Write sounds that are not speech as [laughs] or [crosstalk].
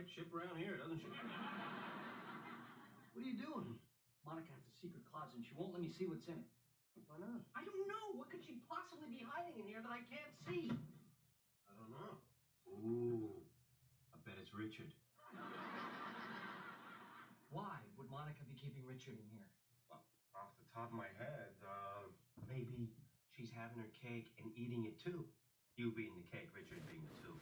right? ship around here, doesn't she? what are you doing? Monica has a secret closet and she won't let me see what's in it. Why not? I don't know. What could she possibly be hiding in here that I can't see? I don't know. Ooh, I bet it's Richard. [laughs] Why would Monica be keeping Richard in here? Well, Off the top of my head, uh, maybe she's having her cake and eating it too. You being the cake, Richard being the soup.